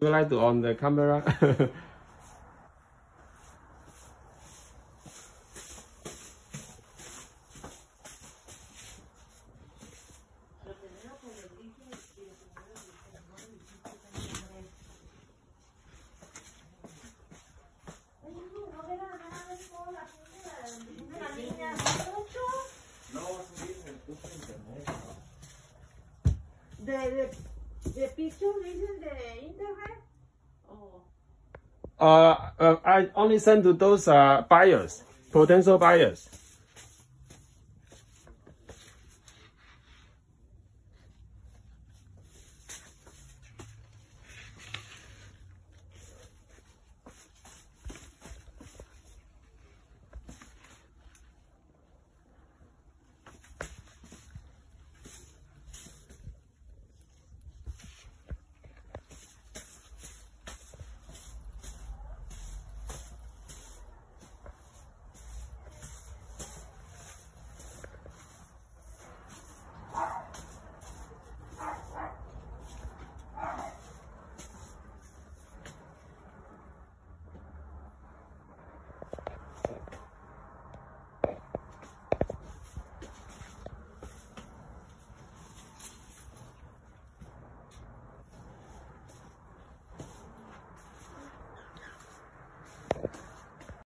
you like to on the camera? De, de picture dicen de internet. Oh. uh, uh, I only send to those uh, buyers, potential buyers.